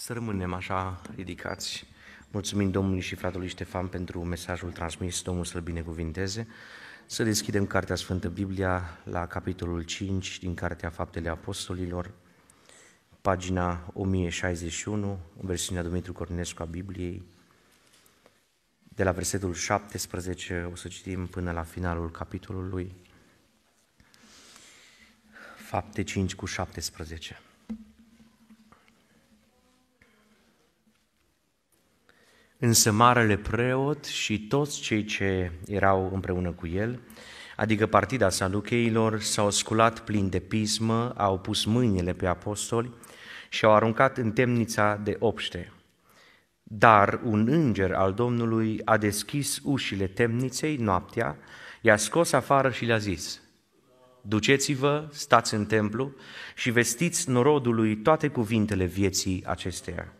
Să rămânem așa ridicați. Mulțumim Domnului și fratelui Ștefan pentru mesajul transmis. Domnul să-l binecuvinteze. Să deschidem Cartea Sfântă Biblia la capitolul 5 din Cartea Faptele Apostolilor, pagina 1061, în versiunea Dumitru Cornescu a Bibliei. De la versetul 17 o să citim până la finalul capitolului. Fapte 5 cu 17. Însă marele preot și toți cei ce erau împreună cu el, adică partida salucheilor, s-au sculat plin de pismă, au pus mâinile pe apostoli și au aruncat în temnița de obște. Dar un înger al Domnului a deschis ușile temniței noaptea, i-a scos afară și le-a zis, Duceți-vă, stați în templu și vestiți norodului toate cuvintele vieții acesteia.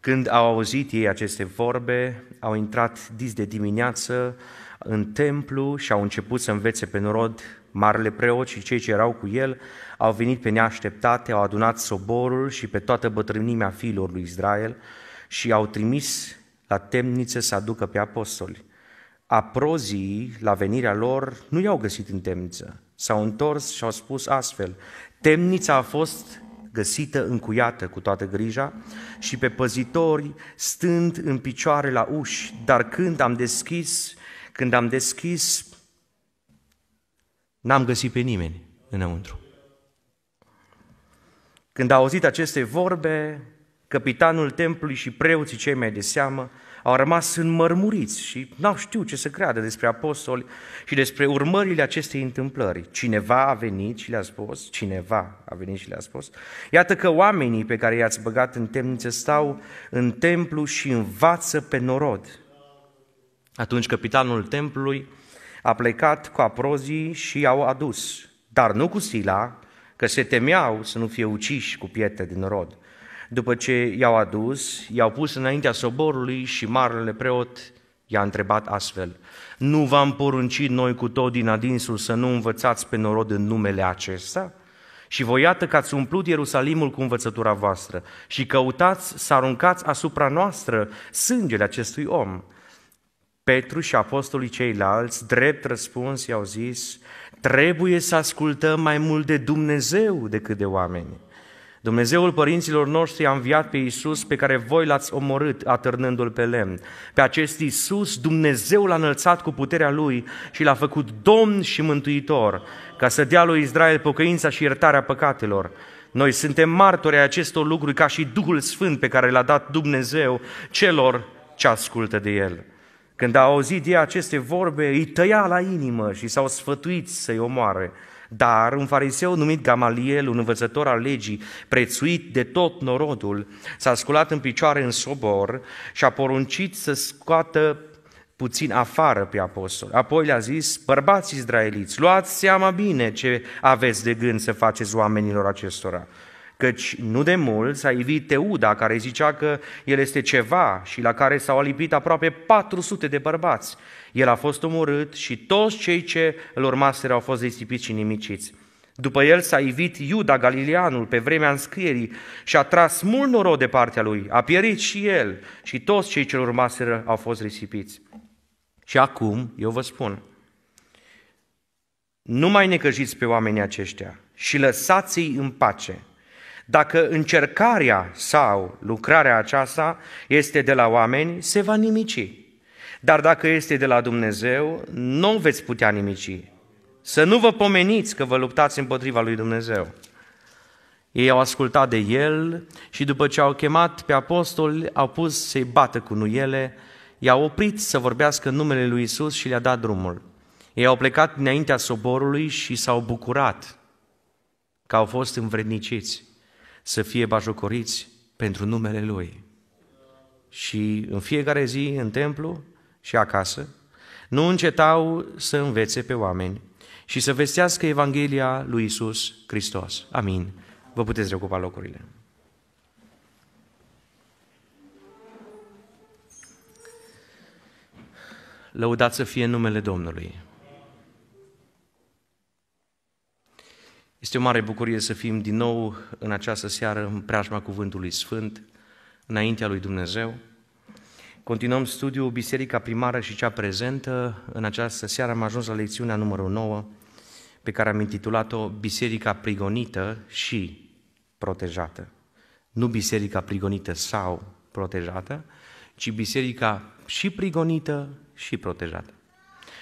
Când au auzit ei aceste vorbe, au intrat dis de dimineață în templu și au început să învețe pe norod marele preot și cei ce erau cu el, au venit pe neașteptate, au adunat soborul și pe toată bătrânimea fiilor lui Israel și au trimis la temniță să aducă pe apostoli. Aprozii, la venirea lor, nu i-au găsit în temniță. S-au întors și au spus astfel, temnița a fost găsită încuiată cu toată grija și pe păzitori stând în picioare la uși, dar când am deschis, când am deschis, n-am găsit pe nimeni înăuntru. Când a auzit aceste vorbe, capitanul templului și preoții cei mai de seamă au rămas înmărmuriți și n-au știut ce să creadă despre apostoli și despre urmările acestei întâmplări. Cineva a venit și le-a spus, cineva a venit și le-a spus, iată că oamenii pe care i-ați băgat în temniță stau în templu și învață pe norod. Atunci capitanul templului a plecat cu aprozii și i-au adus, dar nu cu sila, că se temeau să nu fie uciși cu pietre din norod. După ce i-au adus, i-au pus înaintea soborului și marele preot i-a întrebat astfel, Nu v-am poruncit noi cu tot din adinsul să nu învățați pe norod în numele acesta? Și voi iată că ați umplut Ierusalimul cu învățătura voastră și căutați să aruncați asupra noastră sângele acestui om. Petru și apostolii ceilalți, drept răspuns, i-au zis, trebuie să ascultăm mai mult de Dumnezeu decât de oameni. Dumnezeul părinților noștri a înviat pe Iisus pe care voi l-ați omorât atârnându-l pe lemn. Pe acest Iisus Dumnezeu l-a înălțat cu puterea Lui și l-a făcut Domn și Mântuitor, ca să dea lui Israel pocăința și iertarea păcatelor. Noi suntem martori ai acestor lucruri ca și Duhul Sfânt pe care l-a dat Dumnezeu celor ce ascultă de El. Când a auzit ei aceste vorbe, îi tăia la inimă și s-au sfătuit să-i omoare. Dar un fariseu numit Gamaliel, un învățător al legii, prețuit de tot norodul, s-a sculat în picioare în sobor și a poruncit să scoată puțin afară pe apostol. Apoi le-a zis, bărbați izraeliți, luați seama bine ce aveți de gând să faceți oamenilor acestora căci nu de mult s-a ivit Teuda, care zicea că el este ceva și la care s-au alipit aproape 400 de bărbați. El a fost omorât și toți cei ce îl urmaseră au fost disipiți și nimiciți. După el s-a ivit Iuda Galileanul pe vremea înscrierii și a tras mult noroc de partea lui. A pierit și el și toți cei ce îl urmaseră au fost risipiți. Și acum, eu vă spun, nu mai necăjiți pe oamenii aceștia și lăsați-i în pace – dacă încercarea sau lucrarea aceasta este de la oameni, se va nimici. Dar dacă este de la Dumnezeu, nu veți putea nimici. Să nu vă pomeniți că vă luptați împotriva lui Dumnezeu. Ei au ascultat de el și după ce au chemat pe apostoli, au pus să-i bată cu nuiele, i-au oprit să vorbească în numele lui Isus și le-a dat drumul. Ei au plecat înaintea soborului și s-au bucurat că au fost învredniciți să fie bajocoriți pentru numele Lui. Și în fiecare zi, în templu și acasă, nu încetau să învețe pe oameni și să vestească Evanghelia lui Isus Hristos. Amin. Vă puteți reocupa locurile. Lăudați să fie numele Domnului. Este o mare bucurie să fim din nou în această seară în preajma Cuvântului Sfânt. înaintea lui Dumnezeu. Continuăm studiul Biserica Primară și cea prezentă. În această seară am ajuns la lecțiunea numărul 9, pe care am intitulat-o Biserica prigonită și protejată. Nu Biserica prigonită sau protejată, ci Biserica și prigonită și protejată.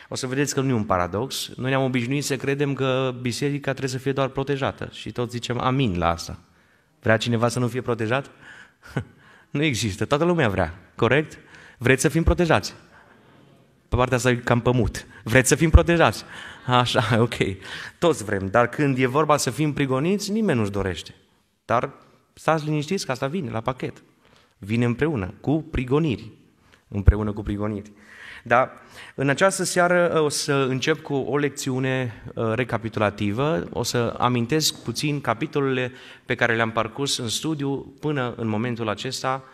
O să vedeți că nu e un paradox. Noi ne-am obișnuit să credem că biserica trebuie să fie doar protejată și toți zicem amin la asta. Vrea cineva să nu fie protejat? nu există. Toată lumea vrea. Corect? Vreți să fim protejați? Pe partea asta e cam pămut. Vreți să fim protejați? Așa, ok. Toți vrem, dar când e vorba să fim prigoniți, nimeni nu-și dorește. Dar stați liniștiți că asta vine la pachet. Vine împreună, cu prigoniri. Împreună cu prigoniri. Dar în această seară uh, o să încep cu o lecțiune uh, recapitulativă, o să amintesc puțin capitolele pe care le-am parcurs în studiu până în momentul acesta,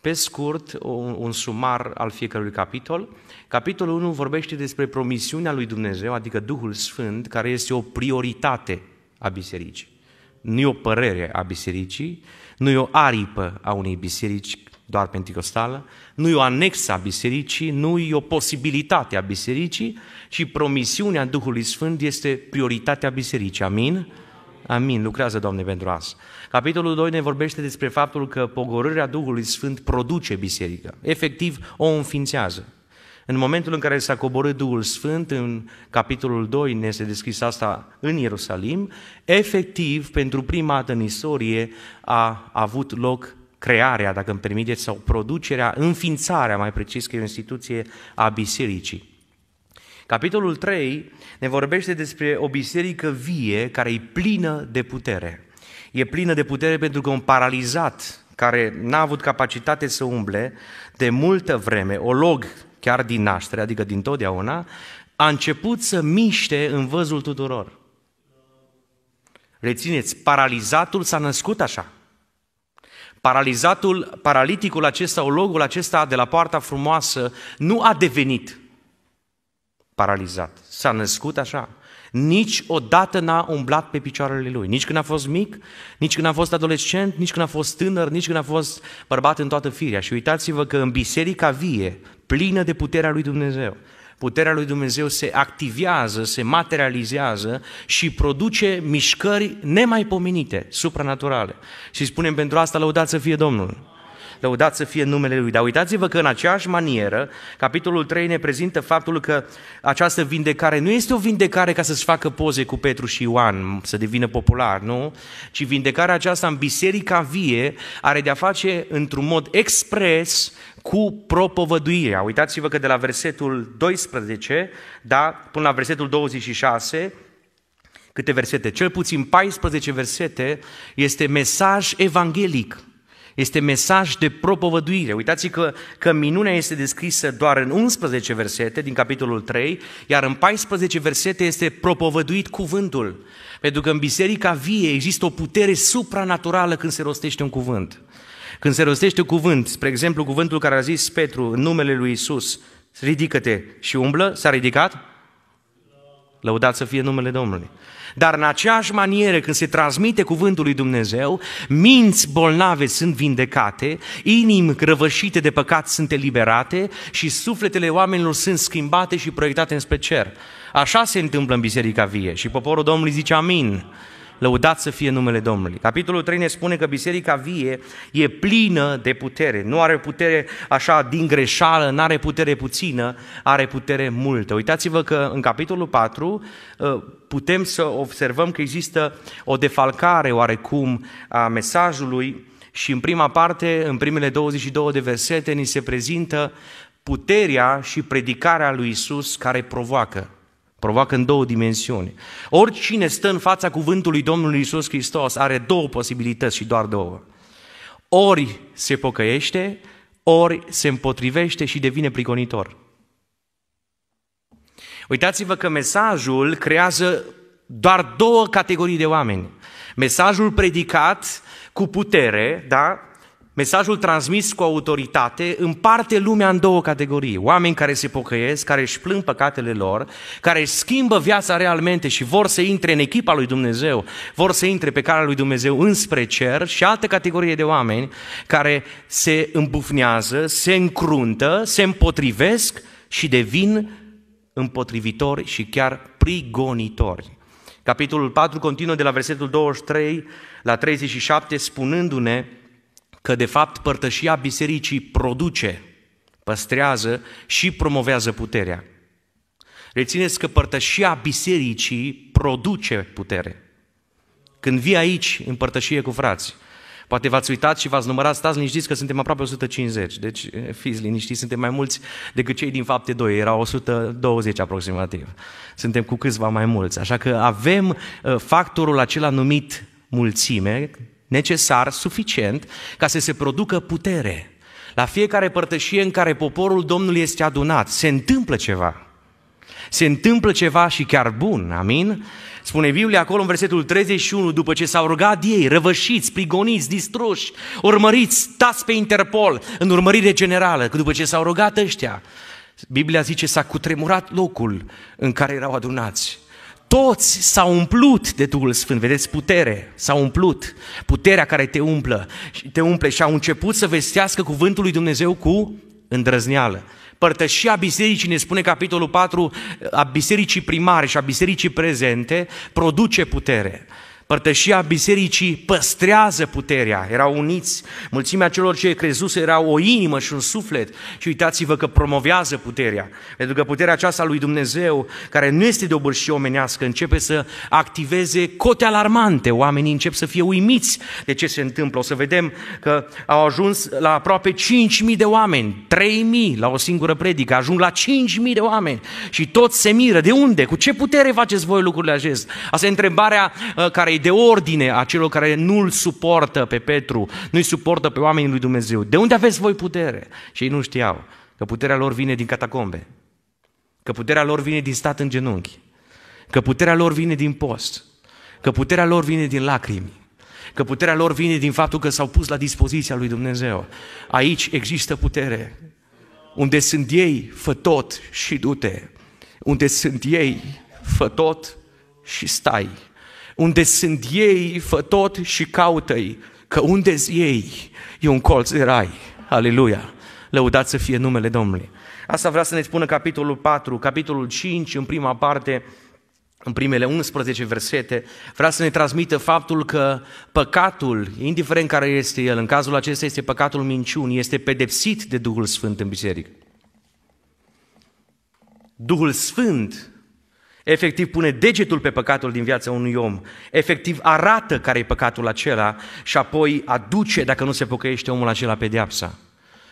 pe scurt, un, un sumar al fiecărui capitol. Capitolul 1 vorbește despre promisiunea lui Dumnezeu, adică Duhul Sfânt, care este o prioritate a bisericii. Nu e o părere a bisericii, nu e o aripă a unei biserici doar penticostală, nu e o anexă a bisericii, nu e o posibilitate a bisericii, ci promisiunea Duhului Sfânt este prioritatea bisericii. Amin? Amin. Lucrează, Doamne, pentru asta. Capitolul 2 ne vorbește despre faptul că pogorârea Duhului Sfânt produce biserică. Efectiv, o înființează. În momentul în care s-a coborât Duhul Sfânt, în capitolul 2 ne este descris asta în Ierusalim, efectiv, pentru prima dată în istorie a avut loc crearea, dacă îmi permiteți, sau producerea, înființarea, mai precis, că e o instituție a bisericii. Capitolul 3 ne vorbește despre o biserică vie care e plină de putere. E plină de putere pentru că un paralizat care n-a avut capacitate să umble de multă vreme, o log chiar din naștere, adică din totdeauna, a început să miște în văzul tuturor. Rețineți, paralizatul s-a născut așa. Paralizatul, paraliticul acesta, logul acesta de la poarta frumoasă nu a devenit paralizat. S-a născut așa. Nici odată n-a umblat pe picioarele lui. Nici când a fost mic, nici când a fost adolescent, nici când a fost tânăr, nici când a fost bărbat în toată firea. Și uitați-vă că în biserica vie, plină de puterea lui Dumnezeu, puterea lui Dumnezeu se activează, se materializează și produce mișcări nemaipomenite, supranaturale. Și spunem pentru asta, lăudat să fie Domnul. Lăudat să fie numele Lui. Dar uitați-vă că în aceeași manieră, capitolul 3 ne prezintă faptul că această vindecare nu este o vindecare ca să-ți facă poze cu Petru și Ioan, să devină popular, nu? Ci vindecarea aceasta în biserica vie are de-a face într-un mod expres cu propovăduirea. Uitați-vă că de la versetul 12, da, până la versetul 26, câte versete? Cel puțin 14 versete este mesaj evanghelic. Este mesaj de propovăduire. Uitați că, că minunea este descrisă doar în 11 versete din capitolul 3, iar în 14 versete este propovăduit cuvântul. Pentru că în biserica vie există o putere supranaturală când se rostește un cuvânt. Când se rostește cuvânt, spre exemplu cuvântul care a zis Petru în numele lui Isus, ridică-te și umblă, s-a ridicat? Lăudat să fie numele Domnului. Dar în aceeași manieră, când se transmite cuvântul lui Dumnezeu, minți bolnave sunt vindecate, inimi răvășite de păcat sunt eliberate și sufletele oamenilor sunt schimbate și proiectate înspre cer. Așa se întâmplă în Biserica Vie și poporul Domnului zice amin lăudat să fie numele Domnului. Capitolul 3 ne spune că biserica vie e plină de putere. Nu are putere așa din greșeală, nu are putere puțină, are putere multă. Uitați-vă că în capitolul 4 ă, putem să observăm că există o defalcare oarecum a mesajului și în prima parte, în primele 22 de versete, ni se prezintă puterea și predicarea lui Isus care provoacă. Provoacă în două dimensiuni. Oricine stă în fața cuvântului Domnului Isus Hristos are două posibilități și doar două. Ori se pocăiește, ori se împotrivește și devine prigonitor. Uitați-vă că mesajul creează doar două categorii de oameni. Mesajul predicat cu putere, da? Mesajul transmis cu autoritate împarte lumea în două categorii. Oameni care se pocăiesc, care își plâng păcatele lor, care își schimbă viața realmente și vor să intre în echipa lui Dumnezeu, vor să intre pe calea lui Dumnezeu înspre cer și altă categorie de oameni care se îmbufnează, se încruntă, se împotrivesc și devin împotrivitori și chiar prigonitori. Capitolul 4 continuă de la versetul 23 la 37 spunându-ne că de fapt părtășia bisericii produce, păstrează și promovează puterea. Rețineți că părtășia bisericii produce putere. Când vii aici în părtășie cu frați, poate v-ați uitat și v-ați numărat, stați liniștiți că suntem aproape 150, deci eh, fiți liniștiți, suntem mai mulți decât cei din fapte 2, erau 120 aproximativ. Suntem cu câțiva mai mulți, așa că avem eh, factorul acela numit mulțime, necesar, suficient, ca să se producă putere. La fiecare părtășie în care poporul Domnului este adunat, se întâmplă ceva. Se întâmplă ceva și chiar bun, amin? Spune Biblia acolo în versetul 31, după ce s-au rugat ei, răvășiți, prigoniți, distruși, urmăriți, stați pe Interpol, în urmărire generală, că după ce s-au rugat ăștia, Biblia zice s-a cutremurat locul în care erau adunați toți s-au umplut de Duhul Sfânt, vedeți, putere, s-au umplut, puterea care te umplă, te umple și au început să vestească cuvântul lui Dumnezeu cu îndrăzneală. Părtășia bisericii, ne spune capitolul 4, a bisericii primare și a bisericii prezente, produce putere. Părtășia bisericii păstrează puterea, erau uniți. Mulțimea celor ce crezuse erau o inimă și un suflet și uitați-vă că promovează puterea. Pentru că puterea aceasta lui Dumnezeu, care nu este de obârșie omenească, începe să activeze cote alarmante. Oamenii încep să fie uimiți de ce se întâmplă. O să vedem că au ajuns la aproape 5.000 de oameni, 3.000 la o singură predică, ajung la 5.000 de oameni și toți se miră. De unde? Cu ce putere faceți voi lucrurile acestea? Asta e întrebarea uh, care de ordine a celor care nu-l suportă pe Petru, nu-i suportă pe oamenii lui Dumnezeu. De unde aveți voi putere? Și ei nu știau că puterea lor vine din catacombe, că puterea lor vine din stat în genunchi, că puterea lor vine din post, că puterea lor vine din lacrimi, că puterea lor vine din faptul că s-au pus la dispoziția lui Dumnezeu. Aici există putere. Unde sunt ei, fă tot și du-te. Unde sunt ei, fă tot și stai. Unde sunt ei, fă tot și caută-i, că unde ei, e un colț de rai. Aleluia! Lăudat să fie numele Domnului. Asta vrea să ne spună capitolul 4, capitolul 5, în prima parte, în primele 11 versete, vrea să ne transmită faptul că păcatul, indiferent care este el, în cazul acesta este păcatul minciunii, este pedepsit de Duhul Sfânt în biserică. Duhul Sfânt efectiv pune degetul pe păcatul din viața unui om, efectiv arată care e păcatul acela și apoi aduce, dacă nu se pocăiește omul acela, pedeapsa.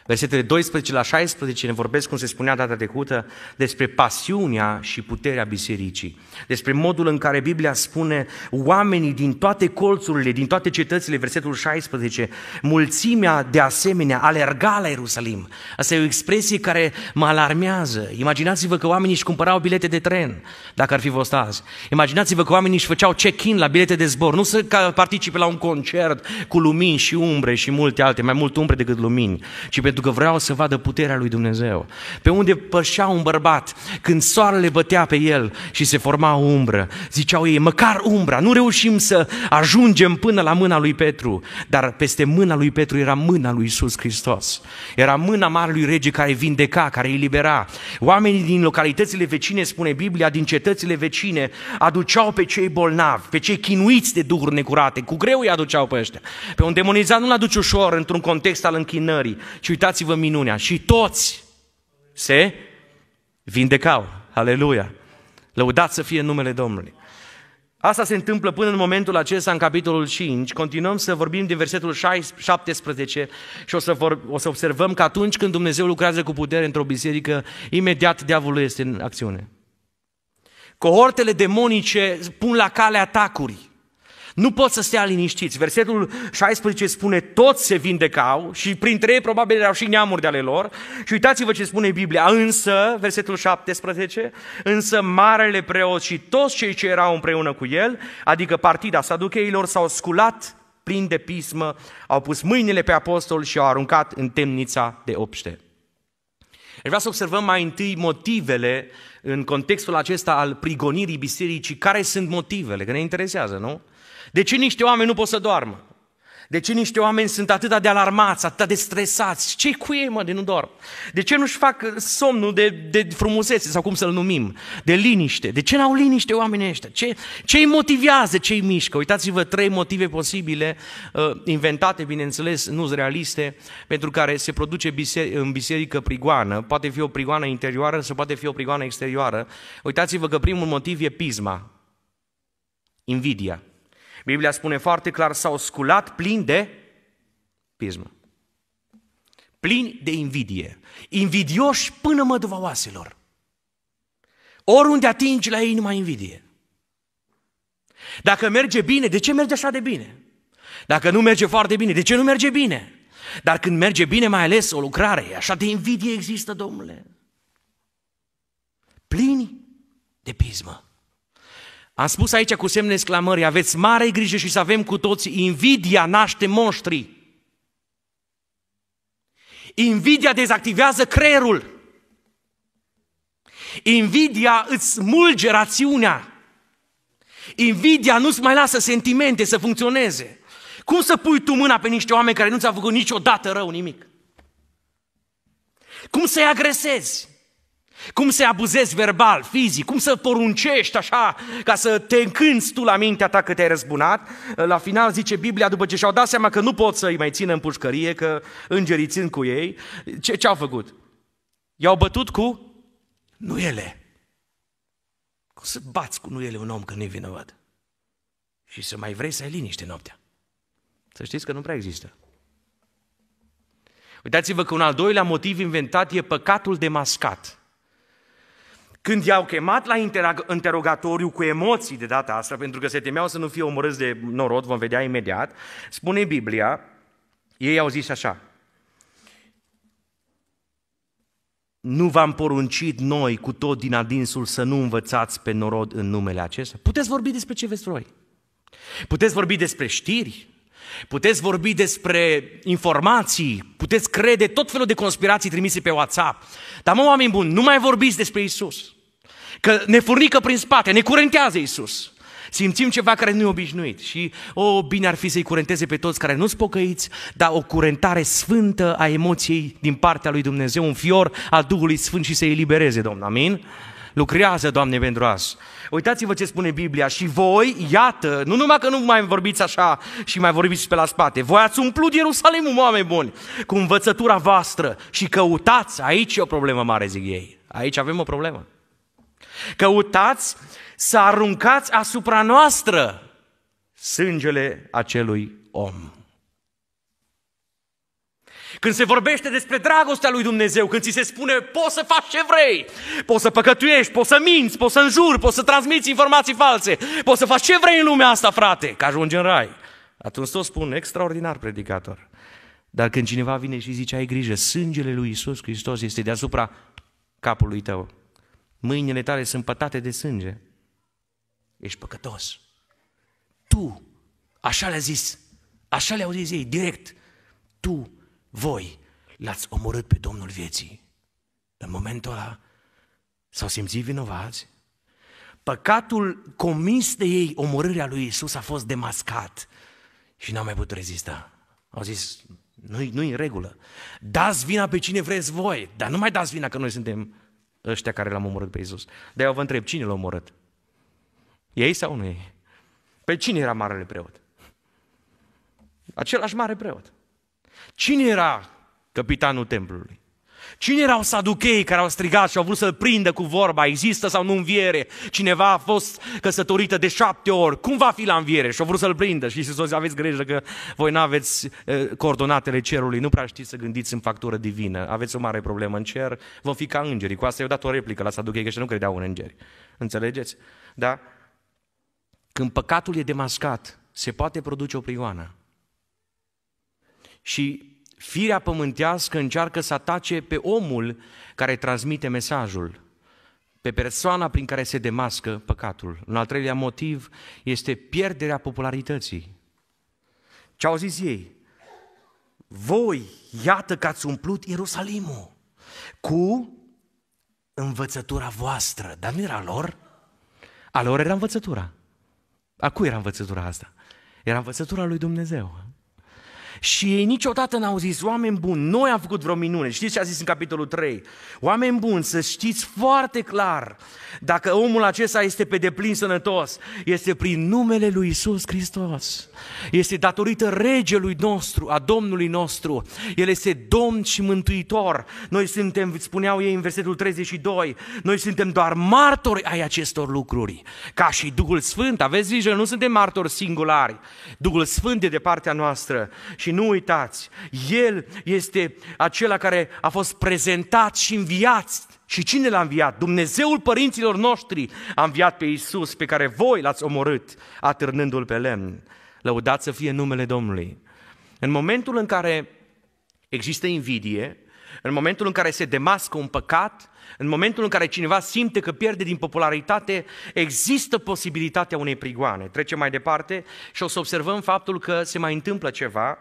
Versetele 12 la 16 ne vorbesc, cum se spunea data trecută, despre pasiunea și puterea bisericii. Despre modul în care Biblia spune oamenii din toate colțurile, din toate cetățile, versetul 16, mulțimea de asemenea alerga la Ierusalim. Asta e o expresie care mă alarmează. Imaginați-vă că oamenii își cumpărau bilete de tren, dacă ar fi fost azi. Imaginați-vă că oamenii își făceau check-in la bilete de zbor, nu să participe la un concert cu lumini și umbre și multe alte, mai mult umbre decât lumini, ci pentru pentru că vreau să vadă puterea lui Dumnezeu. Pe unde pășea un bărbat, când soarele bătea pe el și se forma o umbră, ziceau ei, măcar umbra, nu reușim să ajungem până la mâna lui Petru, dar peste mâna lui Petru era mâna lui Isus Hristos. Era mâna Marelui Rege care vindeca, care elibera. Oamenii din localitățile vecine, spune Biblia, din cetățile vecine, aduceau pe cei bolnavi, pe cei chinuiți de duhuri necurate, cu greu îi aduceau pe ăștia. Pe un demonizat nu-l aduce ușor într-un context al închinării, ci uitați uitați-vă minunea. Și toți se vindecau. Aleluia! Lăudați să fie numele Domnului. Asta se întâmplă până în momentul acesta în capitolul 5. Continuăm să vorbim din versetul 17 și o să, vor, o să observăm că atunci când Dumnezeu lucrează cu putere într-o biserică, imediat diavolul este în acțiune. Cohortele demonice pun la cale atacuri. Nu pot să stea liniștiți. Versetul 16 spune, toți se vindecau și printre ei probabil erau și neamuri de ale lor. Și uitați-vă ce spune Biblia. Însă, versetul 17, însă marele preot și toți cei ce erau împreună cu el, adică partida saducheilor, s-au sculat plin de pismă, au pus mâinile pe apostol și au aruncat în temnița de obște. Vreau să observăm mai întâi motivele în contextul acesta al prigonirii bisericii. Care sunt motivele? Că ne interesează, nu? De ce niște oameni nu pot să doarmă? De ce niște oameni sunt atât de alarmați, atât de stresați? Ce cu ei, mă, de nu dorm? De ce nu-și fac somnul de, de frumusețe, sau cum să-l numim, de liniște? De ce n-au liniște oamenii ăștia? Ce, ce îi motivează, ce îi mișcă? Uitați-vă trei motive posibile, uh, inventate, bineînțeles, nu realiste, pentru care se produce biser- în biserică prigoană. Poate fi o prigoană interioară sau poate fi o prigoană exterioară. Uitați-vă că primul motiv e pisma, invidia. Biblia spune foarte clar, s-au sculat plini de pismă. Plini de invidie. Invidioși până măduva oaselor. Oriunde atingi la ei numai invidie. Dacă merge bine, de ce merge așa de bine? Dacă nu merge foarte bine, de ce nu merge bine? Dar când merge bine, mai ales o lucrare, așa de invidie există, domnule. Plini de pismă. Am spus aici cu semne exclamării, aveți mare grijă și să avem cu toți invidia naște monștri. Invidia dezactivează creierul. Invidia îți smulge rațiunea. Invidia nu-ți mai lasă sentimente să funcționeze. Cum să pui tu mâna pe niște oameni care nu ți-au făcut niciodată rău nimic? Cum să-i agresezi? Cum să abuzezi verbal, fizic, cum să poruncești așa ca să te încânți tu la mintea ta că te-ai răzbunat. La final zice Biblia, după ce și-au dat seama că nu pot să-i mai țină în pușcărie, că îngerii țin cu ei, ce, ce au făcut? I-au bătut cu nuiele. Cum să bați cu nuiele un om când nu-i vinovat? Și să mai vrei să ai liniște noaptea. Să știți că nu prea există. Uitați-vă că un al doilea motiv inventat e păcatul demascat. Când i-au chemat la interogatoriu cu emoții de data asta, pentru că se temeau să nu fie omorâți de norod, vom vedea imediat, spune Biblia, ei au zis așa, nu v-am poruncit noi cu tot din adinsul să nu învățați pe norod în numele acesta? Puteți vorbi despre ce veți voi. Puteți vorbi despre știri, puteți vorbi despre informații, puteți crede tot felul de conspirații trimise pe WhatsApp. Dar mă, oameni buni, nu mai vorbiți despre Isus. Că ne furnică prin spate, ne curentează Isus. Simțim ceva care nu e obișnuit și, o, oh, bine ar fi să-i curenteze pe toți care nu-s pocăiți, dar o curentare sfântă a emoției din partea lui Dumnezeu, un fior al Duhului Sfânt și să-i elibereze, Domnul, amin? Lucrează, Doamne, pentru asta. Uitați-vă ce spune Biblia. Și voi, iată, nu numai că nu mai vorbiți așa și mai vorbiți pe la spate, voi ați umplut Ierusalimul, oameni buni, cu învățătura voastră și căutați, aici e o problemă mare, zic ei. Aici avem o problemă. Căutați să aruncați asupra noastră sângele acelui om. Când se vorbește despre dragostea lui Dumnezeu, când ți se spune poți să faci ce vrei, poți să păcătuiești, poți să minți, poți să înjuri, poți să transmiți informații false, poți să faci ce vrei în lumea asta, frate, că ajungi în rai. Atunci tot spun, extraordinar predicator. Dar când cineva vine și zice, ai grijă, sângele lui Isus Hristos este deasupra capului tău. Mâinile tale sunt pătate de sânge. Ești păcătos. Tu, așa le-a zis, așa le-au zis ei, direct, tu voi l-ați omorât pe Domnul vieții. În momentul ăla s-au simțit vinovați. Păcatul comis de ei, omorârea lui Isus, a fost demascat și n-au mai putut rezista. Au zis, nu-i, nu în regulă. Dați vina pe cine vreți voi, dar nu mai dați vina că noi suntem ăștia care l-am omorât pe Isus. De eu vă întreb, cine l-a omorât? Ei sau nu ei? Pe cine era marele preot? Același mare preot. Cine era capitanul templului? Cine erau saducheii care au strigat și au vrut să-l prindă cu vorba, există sau nu înviere? Cineva a fost căsătorită de șapte ori, cum va fi la înviere? Și au vrut să-l prindă și să aveți grijă că voi nu aveți coordonatele cerului, nu prea știți să gândiți în factură divină, aveți o mare problemă în cer, vom fi ca îngerii. Cu asta eu dat o replică la saduchei, că nu credeau în îngeri. Înțelegeți? Da? Când păcatul e demascat, se poate produce o prioană. Și firea pământească încearcă să atace pe omul care transmite mesajul, pe persoana prin care se demască păcatul. Un al treilea motiv este pierderea popularității. Ce au zis ei? Voi, iată că ați umplut Ierusalimul cu învățătura voastră. Dar nu era lor? A lor era învățătura. A cui era învățătura asta? Era învățătura lui Dumnezeu. Și ei niciodată n-au zis, oameni buni, noi am făcut vreo minune. Știți ce a zis în capitolul 3? Oameni buni, să știți foarte clar, dacă omul acesta este pe deplin sănătos, este prin numele lui Isus Hristos. Este datorită regelui nostru, a Domnului nostru. El este Domn și Mântuitor. Noi suntem, spuneau ei în versetul 32, noi suntem doar martori ai acestor lucruri. Ca și Duhul Sfânt, aveți grijă, nu suntem martori singulari. Duhul Sfânt e de partea noastră și și nu uitați, El este acela care a fost prezentat și înviat. Și cine l-a înviat? Dumnezeul părinților noștri a înviat pe Iisus, pe care voi l-ați omorât, atârnându-l pe lemn. Lăudați să fie numele Domnului. În momentul în care există invidie, în momentul în care se demască un păcat, în momentul în care cineva simte că pierde din popularitate, există posibilitatea unei prigoane. Trecem mai departe și o să observăm faptul că se mai întâmplă ceva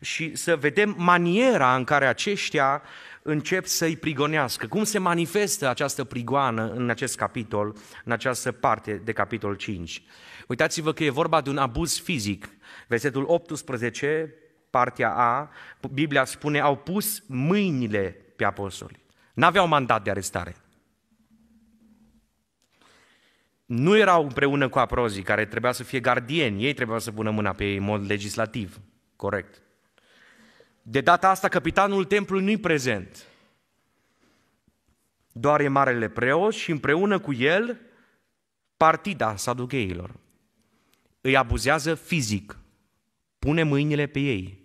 și să vedem maniera în care aceștia încep să-i prigonească. Cum se manifestă această prigoană în acest capitol, în această parte de capitol 5. Uitați-vă că e vorba de un abuz fizic. Versetul 18, partea A, Biblia spune, au pus mâinile pe apostoli. N-aveau mandat de arestare. Nu erau împreună cu aprozii care trebuia să fie gardieni, ei trebuiau să pună mâna pe ei în mod legislativ, corect. De data asta, capitanul templului nu-i prezent. Doar e marele preot și împreună cu el partida saducheilor. Îi abuzează fizic. Pune mâinile pe ei.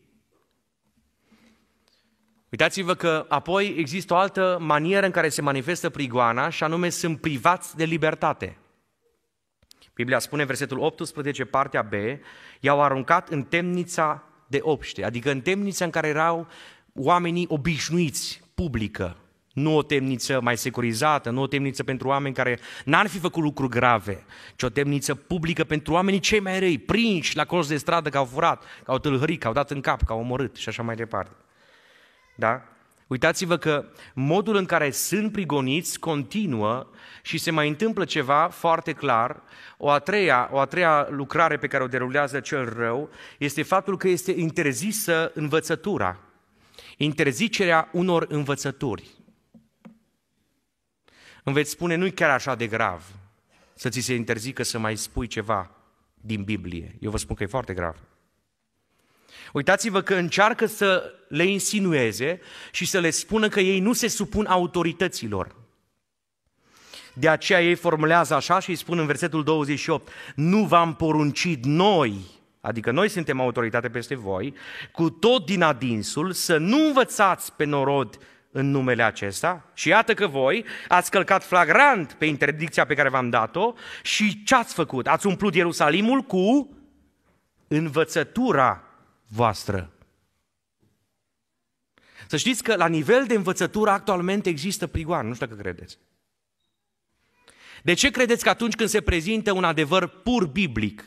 Uitați-vă că apoi există o altă manieră în care se manifestă prigoana și anume sunt privați de libertate. Biblia spune, versetul 18, partea B, i-au aruncat în temnița de obște, adică în temnița în care erau oamenii obișnuiți, publică, nu o temniță mai securizată, nu o temniță pentru oameni care n-ar fi făcut lucruri grave, ci o temniță publică pentru oamenii cei mai răi, prinși la colț de stradă că au furat, că au tâlhărit, că au dat în cap, că au omorât și așa mai departe. Da? Uitați-vă că modul în care sunt prigoniți continuă și se mai întâmplă ceva foarte clar. O a treia, o a treia lucrare pe care o derulează cel rău este faptul că este interzisă învățătura, interzicerea unor învățături. Îmi veți spune, nu-i chiar așa de grav să ți se interzică să mai spui ceva din Biblie. Eu vă spun că e foarte grav. Uitați-vă că încearcă să le insinueze și să le spună că ei nu se supun autorităților. De aceea ei formulează așa și îi spun în versetul 28, nu v-am poruncit noi, adică noi suntem autoritate peste voi, cu tot din adinsul să nu învățați pe norod în numele acesta și iată că voi ați călcat flagrant pe interdicția pe care v-am dat-o și ce ați făcut? Ați umplut Ierusalimul cu învățătura voastră. Să știți că la nivel de învățătură actualmente există prigoană, nu știu dacă credeți. De ce credeți că atunci când se prezintă un adevăr pur biblic,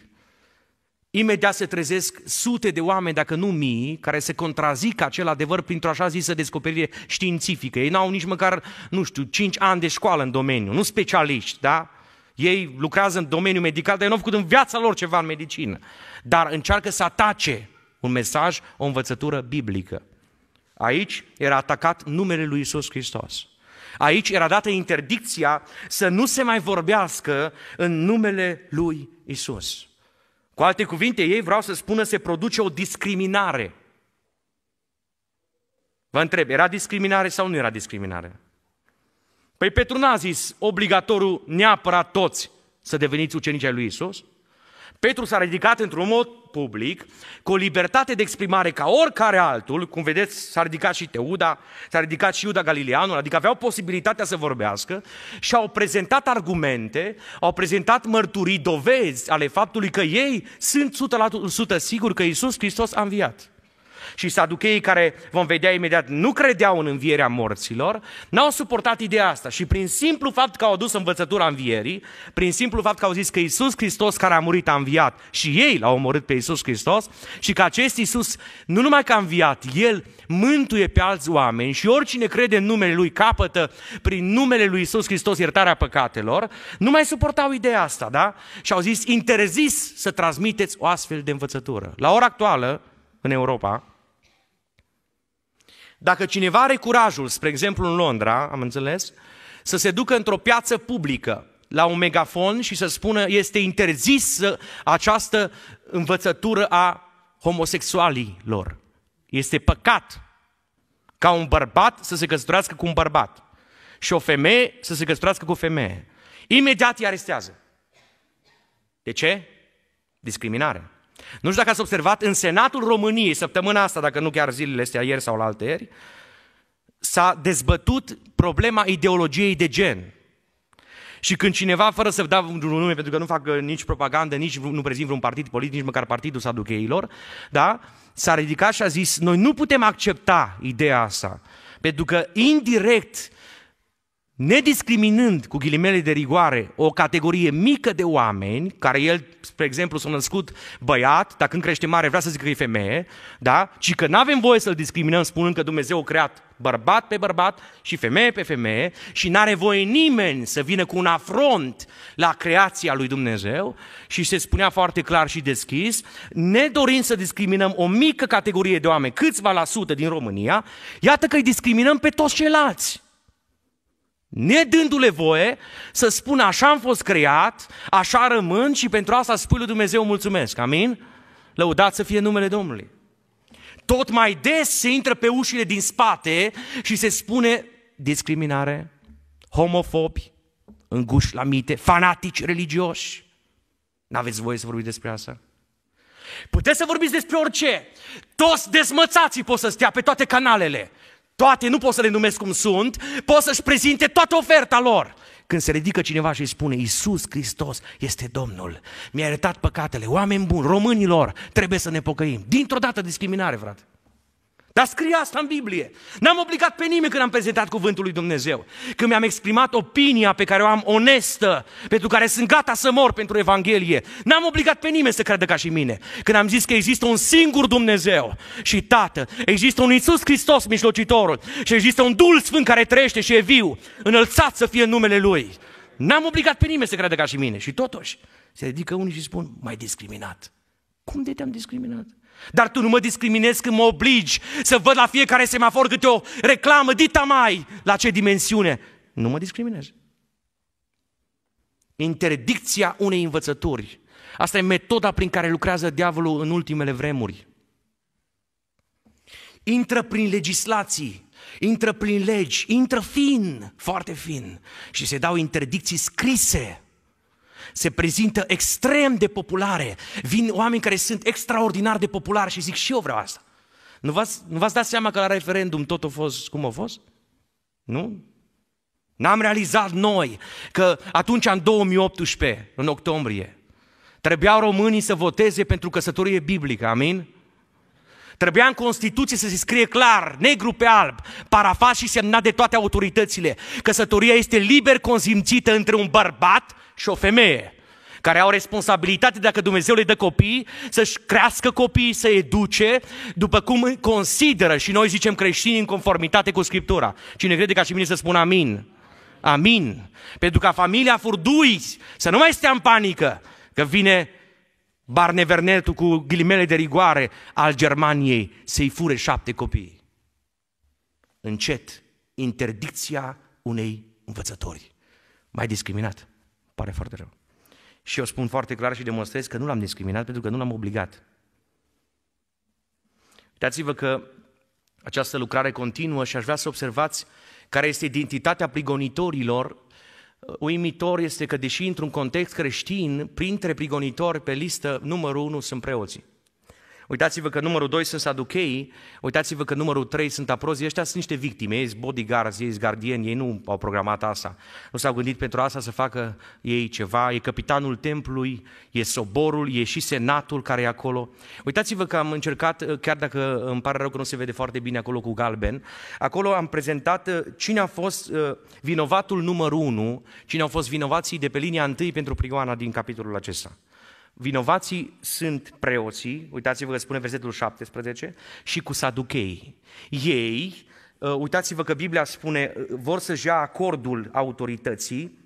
imediat se trezesc sute de oameni, dacă nu mii, care se contrazic acel adevăr printr-o așa zisă descoperire științifică. Ei n-au nici măcar, nu știu, 5 ani de școală în domeniu, nu specialiști, da? Ei lucrează în domeniul medical, dar ei nu au făcut în viața lor ceva în medicină. Dar încearcă să atace un mesaj, o învățătură biblică. Aici era atacat numele lui Isus Hristos. Aici era dată interdicția să nu se mai vorbească în numele lui Isus. Cu alte cuvinte, ei vreau să spună se produce o discriminare. Vă întreb, era discriminare sau nu era discriminare? Păi Petru n-a zis obligatoriu neapărat toți să deveniți ucenici ai lui Isus. Petru s-a ridicat într-un mod public, cu o libertate de exprimare ca oricare altul, cum vedeți, s-a ridicat și Teuda, s-a ridicat și Iuda Galileanul, adică aveau posibilitatea să vorbească și au prezentat argumente, au prezentat mărturii, dovezi ale faptului că ei sunt 100% siguri că Iisus Hristos a înviat. Și saducheii care vom vedea imediat nu credeau în învierea morților, n-au suportat ideea asta și prin simplu fapt că au adus învățătura învierii, prin simplu fapt că au zis că Isus Hristos care a murit a înviat și ei l-au omorât pe Isus Hristos și că acest Isus nu numai că a înviat, El mântuie pe alți oameni și oricine crede în numele Lui capătă prin numele Lui Isus Hristos iertarea păcatelor, nu mai suportau ideea asta, da? Și au zis, interzis să transmiteți o astfel de învățătură. La ora actuală, în Europa, dacă cineva are curajul, spre exemplu în Londra, am înțeles, să se ducă într-o piață publică la un megafon și să spună este interzis această învățătură a homosexualilor. Este păcat ca un bărbat să se căsătorească cu un bărbat și o femeie să se căsătorească cu o femeie. Imediat îi arestează. De ce? Discriminare. Nu știu dacă ați observat, în Senatul României, săptămâna asta, dacă nu chiar zilele astea, ieri sau la alte ieri, s-a dezbătut problema ideologiei de gen. Și când cineva, fără să dau un nume, pentru că nu fac uh, nici propagandă, nici nu prezint vreun partid politic, nici măcar partidul saducheilor, da? s-a ridicat și a zis, noi nu putem accepta ideea asta, pentru că indirect nediscriminând cu ghilimele de rigoare o categorie mică de oameni, care el, spre exemplu, s-a născut băiat, dar când crește mare vrea să zică că e femeie, da? ci că nu avem voie să-l discriminăm spunând că Dumnezeu a creat bărbat pe bărbat și femeie pe femeie și n-are voie nimeni să vină cu un afront la creația lui Dumnezeu și se spunea foarte clar și deschis, ne dorim să discriminăm o mică categorie de oameni, câțiva la sută din România, iată că îi discriminăm pe toți ceilalți nedându-le voie să spună așa am fost creat, așa rămân și pentru asta spui lui Dumnezeu mulțumesc. Amin? Lăudați să fie numele Domnului. Tot mai des se intră pe ușile din spate și se spune discriminare, homofobi, înguși la mite, fanatici religioși. N-aveți voie să vorbiți despre asta? Puteți să vorbiți despre orice. Toți dezmățații pot să stea pe toate canalele toate nu pot să le numesc cum sunt, pot să-și prezinte toată oferta lor. Când se ridică cineva și îi spune, Iisus Hristos este Domnul, mi-a iertat păcatele, oameni buni, românilor, trebuie să ne pocăim. Dintr-o dată discriminare, frate. Dar scrie asta în Biblie. N-am obligat pe nimeni când am prezentat cuvântul lui Dumnezeu. Când mi-am exprimat opinia pe care o am onestă, pentru care sunt gata să mor pentru Evanghelie. N-am obligat pe nimeni să creadă ca și mine. Când am zis că există un singur Dumnezeu și Tată, există un Iisus Hristos, mijlocitorul, și există un Duh Sfânt care trăiește și e viu, înălțat să fie numele Lui. N-am obligat pe nimeni să creadă ca și mine. Și totuși, se ridică unii și spun, mai discriminat. Cum de te-am discriminat? Dar tu nu mă discriminezi când mă obligi să văd la fiecare semafor câte o reclamă, dita mai, la ce dimensiune. Nu mă discriminezi. Interdicția unei învățături. Asta e metoda prin care lucrează diavolul în ultimele vremuri. Intră prin legislații, intră prin legi, intră fin, foarte fin și se dau interdicții scrise se prezintă extrem de populare. Vin oameni care sunt extraordinar de populari și zic și eu vreau asta. Nu v-ați, nu v-ați dat seama că la referendum tot a fost cum a fost? Nu? N-am realizat noi că atunci în 2018, în octombrie, trebuiau românii să voteze pentru căsătorie biblică, amin? Trebuia în Constituție să se scrie clar, negru pe alb, parafat și semnat de toate autoritățile. Căsătoria este liber consimțită între un bărbat și o femeie care au responsabilitate dacă Dumnezeu le dă copii, să-și crească copiii, să educe, după cum consideră și noi zicem creștini în conformitate cu Scriptura. Cine crede ca și mine să spună amin. Amin. Pentru ca familia furdui să nu mai stea în panică, că vine Barnevernetul cu ghilimele de rigoare al Germaniei să-i fure șapte copii. Încet, interdicția unei învățători. Mai discriminat. Pare foarte rău. Și eu spun foarte clar și demonstrez că nu l-am discriminat pentru că nu l-am obligat. Uitați-vă că această lucrare continuă și aș vrea să observați care este identitatea prigonitorilor. Uimitor este că, deși într-un context creștin, printre prigonitori pe listă numărul unu sunt preoții. Uitați-vă că numărul 2 sunt saducheii, uitați-vă că numărul 3 sunt aprozii, ăștia sunt niște victime, ei sunt bodyguards, ei sunt gardieni, ei nu au programat asta. Nu s-au gândit pentru asta să facă ei ceva, e capitanul templului, e soborul, e și senatul care e acolo. Uitați-vă că am încercat, chiar dacă îmi pare rău că nu se vede foarte bine acolo cu galben, acolo am prezentat uh, cine a fost uh, vinovatul numărul 1, cine au fost vinovații de pe linia întâi pentru prigoana din capitolul acesta. Vinovații sunt preoții, uitați-vă că spune versetul 17, și cu saduchei. Ei, uh, uitați-vă că Biblia spune, uh, vor să-și ia acordul autorității,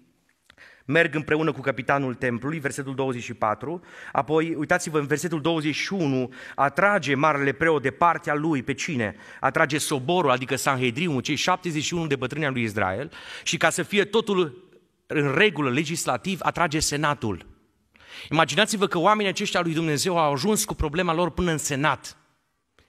merg împreună cu capitanul templului, versetul 24, apoi uitați-vă în versetul 21, atrage marele preot de partea lui pe cine? Atrage soborul, adică Sanhedriumul, cei 71 de bătrâni al lui Israel și ca să fie totul în regulă legislativ, atrage senatul. Imaginați-vă că oamenii aceștia lui Dumnezeu au ajuns cu problema lor până în senat.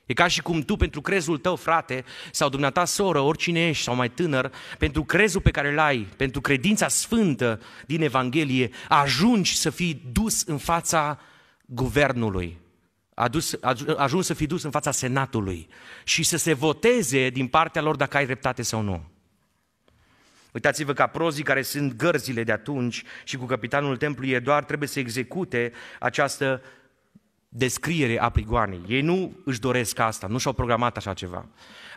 E ca și cum tu, pentru crezul tău, frate, sau dumneata soră, oricine ești, sau mai tânăr, pentru crezul pe care îl ai, pentru credința sfântă din Evanghelie, ajungi să fii dus în fața guvernului. Adus, ajungi să fii dus în fața senatului și să se voteze din partea lor dacă ai dreptate sau nu. Uitați-vă că prozii care sunt gărzile de atunci și cu capitanul templului doar trebuie să execute această descriere a prigoanei. Ei nu își doresc asta, nu și-au programat așa ceva.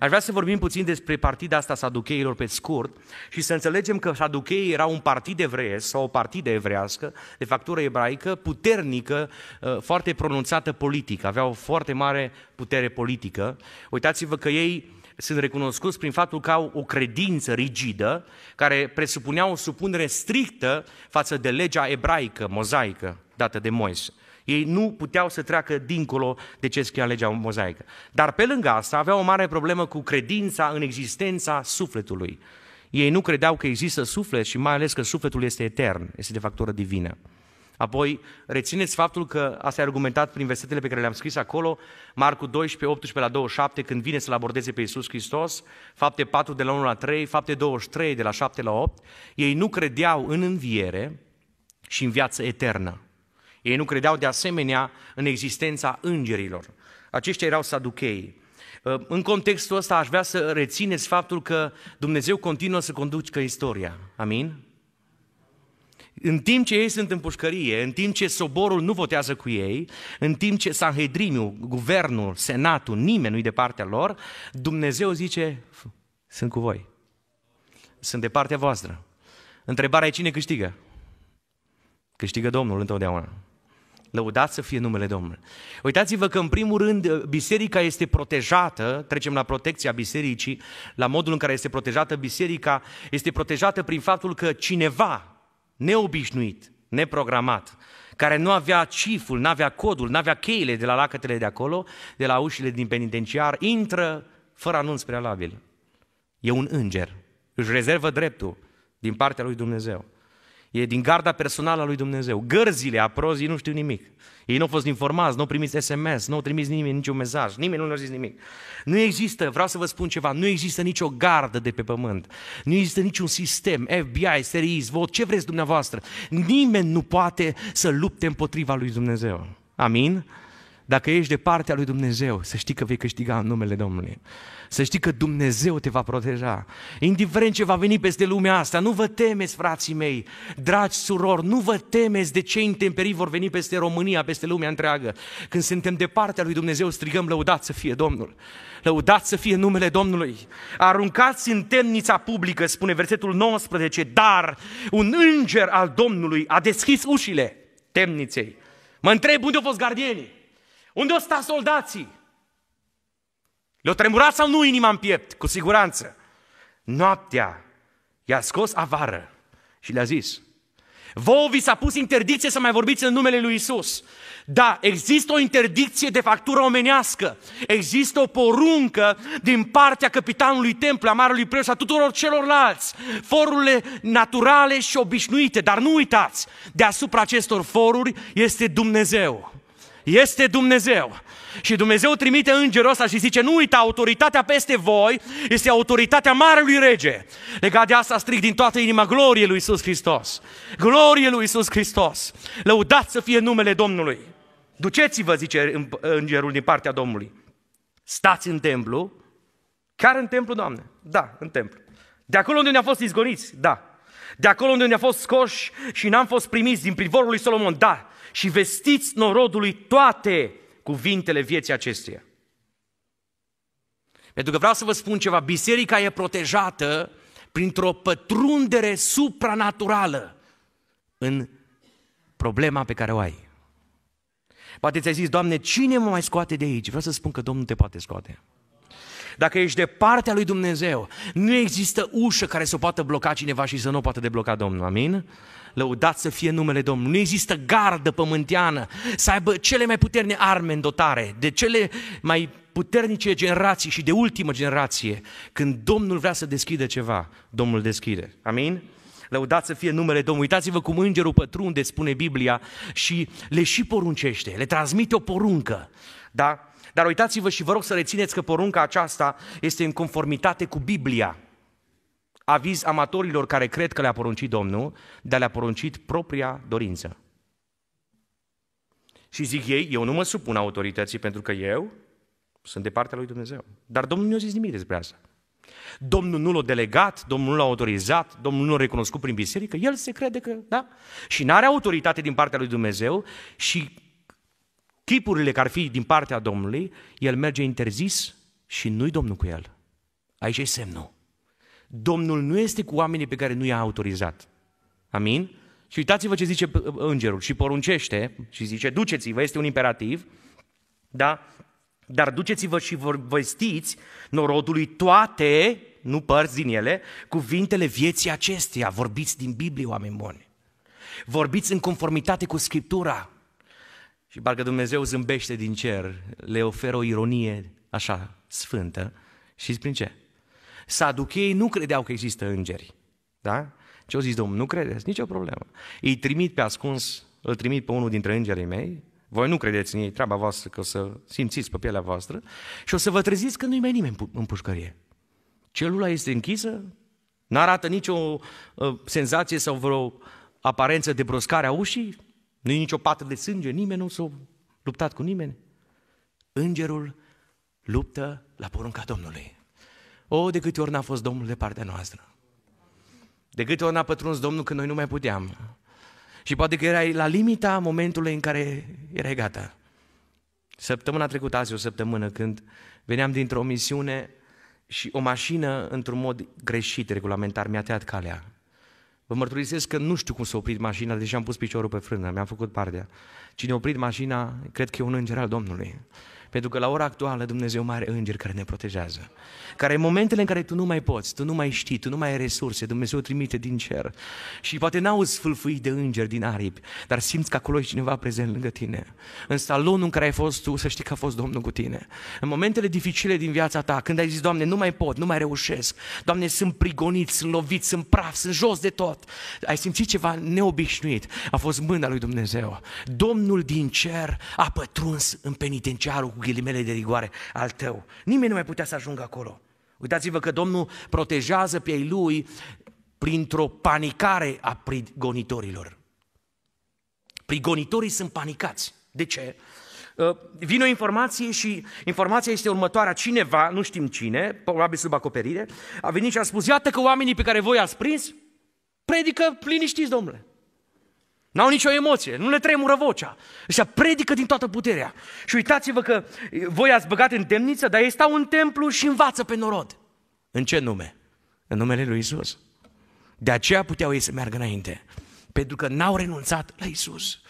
Aș vrea să vorbim puțin despre partida asta saducheilor pe scurt și să înțelegem că saducheii erau un partid evreiesc sau o partidă evrească de factură ebraică, puternică, uh, foarte pronunțată politică, aveau foarte mare putere politică. Uitați-vă că ei sunt recunoscuți prin faptul că au o credință rigidă care presupunea o supunere strictă față de legea ebraică, mozaică, dată de Moise. Ei nu puteau să treacă dincolo de ce scria legea mozaică. Dar pe lângă asta aveau o mare problemă cu credința în existența sufletului. Ei nu credeau că există suflet și mai ales că sufletul este etern, este de factură divină. Apoi, rețineți faptul că asta e argumentat prin versetele pe care le-am scris acolo, Marcu 12, 18 la 27, când vine să-L abordeze pe Iisus Hristos, fapte 4 de la 1 la 3, fapte 23 de la 7 la 8, ei nu credeau în înviere și în viață eternă. Ei nu credeau de asemenea în existența îngerilor. Aceștia erau saduchei. În contextul ăsta aș vrea să rețineți faptul că Dumnezeu continuă să conducă istoria. Amin? În timp ce ei sunt în pușcărie, în timp ce soborul nu votează cu ei, în timp ce Sanhedriniul, guvernul, senatul, nimeni nu-i de partea lor, Dumnezeu zice, sunt cu voi. Sunt de partea voastră. Întrebarea e cine câștigă? Câștigă Domnul întotdeauna. Lăudați să fie numele Domnului. Uitați-vă că, în primul rând, biserica este protejată, trecem la protecția bisericii, la modul în care este protejată biserica, este protejată prin faptul că cineva neobișnuit, neprogramat, care nu avea ciful, nu avea codul, nu avea cheile de la lacătele de acolo, de la ușile din penitenciar, intră fără anunț prealabil. E un înger. Își rezervă dreptul din partea lui Dumnezeu. E din garda personală a lui Dumnezeu. Gărzile, aprozii, nu știu nimic. Ei nu au fost informați, nu au primit SMS, nu au trimis nimeni niciun mesaj, nimeni nu le-a zis nimic. Nu există, vreau să vă spun ceva, nu există nicio gardă de pe pământ, nu există niciun sistem, FBI, SRI, vot, ce vreți dumneavoastră. Nimeni nu poate să lupte împotriva lui Dumnezeu. Amin? Dacă ești de partea lui Dumnezeu, să știi că vei câștiga în numele Domnului. Să știi că Dumnezeu te va proteja. Indiferent ce va veni peste lumea asta, nu vă temeți, frații mei, dragi surori, nu vă temeți de ce intemperii vor veni peste România, peste lumea întreagă. Când suntem de partea lui Dumnezeu, strigăm lăudat să fie Domnul. Lăudat să fie numele Domnului. Aruncați în temnița publică, spune versetul 19, dar un înger al Domnului a deschis ușile temniței. Mă întreb unde au fost gardienii? Unde au stat soldații? Le-au tremurat sau nu inima în piept? Cu siguranță. Noaptea i-a scos avară și le-a zis, Vouă vi s-a pus interdicție să mai vorbiți în numele lui Isus. Da, există o interdicție de factură omenească. Există o poruncă din partea capitanului templu, a marului preot și a tuturor celorlalți. Forurile naturale și obișnuite. Dar nu uitați, deasupra acestor foruri este Dumnezeu. Este Dumnezeu. Și Dumnezeu trimite îngerul ăsta și zice, nu uita, autoritatea peste voi este autoritatea Marelui Rege. Legat de asta strig din toată inima glorie lui Isus Hristos. Glorie lui Isus Hristos. Lăudați să fie numele Domnului. Duceți-vă, zice îngerul din partea Domnului. Stați în templu, chiar în templu, Doamne? Da, în templu. De acolo unde ne-a fost izgoniți? Da. De acolo unde ne-a fost scoși și n-am fost primiți din privorul lui Solomon? Da. Și vestiți norodului toate cuvintele vieții acesteia. Pentru că vreau să vă spun ceva, biserica e protejată printr-o pătrundere supranaturală în problema pe care o ai. Poate ți-ai zis, Doamne, cine mă mai scoate de aici? Vreau să spun că Domnul te poate scoate. Dacă ești de partea lui Dumnezeu, nu există ușă care să o poată bloca cineva și să nu o poată debloca Domnul. Amin? Lăudat să fie numele Domnului. Nu există gardă pământeană să aibă cele mai puternice arme în dotare, de cele mai puternice generații și de ultimă generație. Când Domnul vrea să deschide ceva, Domnul deschide. Amin? Lăudați să fie numele Domnului. Uitați-vă cum îngerul pătrunde, spune Biblia, și le și poruncește, le transmite o poruncă. Da? Dar uitați-vă și vă rog să rețineți că porunca aceasta este în conformitate cu Biblia. Aviz amatorilor care cred că le-a poruncit Domnul, dar le-a poruncit propria dorință. Și zic ei, eu nu mă supun autorității pentru că eu sunt de partea lui Dumnezeu. Dar Domnul nu a zis nimic despre asta. Domnul nu l-a delegat, Domnul nu l-a autorizat, Domnul nu l-a recunoscut prin biserică, el se crede că, da? Și nu are autoritate din partea lui Dumnezeu și chipurile care ar fi din partea Domnului, el merge interzis și nu-i Domnul cu el. Aici e semnul. Domnul nu este cu oamenii pe care nu i-a autorizat. Amin? Și uitați-vă ce zice îngerul și poruncește și zice, duceți-vă, este un imperativ, da? Dar duceți-vă și vă vestiți norodului toate, nu părți din ele, cuvintele vieții acesteia. Vorbiți din Biblie, oameni buni. Vorbiți în conformitate cu Scriptura. Și parcă Dumnezeu zâmbește din cer, le oferă o ironie așa sfântă. Și prin ce? Saducheii nu credeau că există îngeri. Da? Ce-au zis Domnul? Nu credeți? Nicio problemă. Îi trimit pe ascuns, îl trimit pe unul dintre îngerii mei, voi nu credeți în ei, treaba voastră că o să simțiți pe pielea voastră și o să vă treziți că nu-i mai nimeni în pușcărie. Celula este închisă, nu arată nicio uh, senzație sau vreo aparență de broscare a ușii, nu e nicio pată de sânge, nimeni nu s-a luptat cu nimeni. Îngerul luptă la porunca Domnului. O, de câte ori n-a fost Domnul de partea noastră. De câte ori n-a pătruns Domnul când noi nu mai puteam. Și poate că erai la limita momentului în care erai gata. Săptămâna trecută, azi o săptămână, când veneam dintr-o misiune și o mașină, într-un mod greșit, regulamentar, mi-a tăiat calea. Vă mărturisesc că nu știu cum s-a oprit mașina, deși am pus piciorul pe frână, mi-am făcut partea. Cine a oprit mașina, cred că e un înger al Domnului. Pentru că la ora actuală Dumnezeu mai are îngeri care ne protejează. Care în momentele în care tu nu mai poți, tu nu mai știi, tu nu mai ai resurse, Dumnezeu trimite din cer. Și poate n-auzi fâlfâi de îngeri din aripi, dar simți că acolo e cineva prezent lângă tine. În salonul în care ai fost tu, să știi că a fost Domnul cu tine. În momentele dificile din viața ta, când ai zis, Doamne, nu mai pot, nu mai reușesc, Doamne, sunt prigonit, sunt lovit, sunt praf, sunt jos de tot. Ai simțit ceva neobișnuit. A fost mâna lui Dumnezeu. Domnul din cer a pătruns în penitenciarul cu ghilimele de rigoare al tău. Nimeni nu mai putea să ajungă acolo. Uitați-vă că Domnul protejează pe ei lui printr-o panicare a prigonitorilor. Prigonitorii sunt panicați. De ce? Uh, vine o informație și informația este următoarea. Cineva, nu știm cine, probabil sub acoperire, a venit și a spus, iată că oamenii pe care voi ați prins, predică liniștiți, domnule. N-au nicio emoție, nu le tremură vocea. Ăștia predică din toată puterea. Și uitați-vă că voi ați băgat în temniță, dar ei stau în templu și învață pe norod. În ce nume? În numele lui Isus. De aceea puteau ei să meargă înainte. Pentru că n-au renunțat la Isus.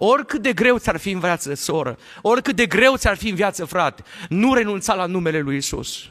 Oricât de greu ți-ar fi în viață, soră, oricât de greu ți-ar fi în viață, frate, nu renunța la numele lui Isus.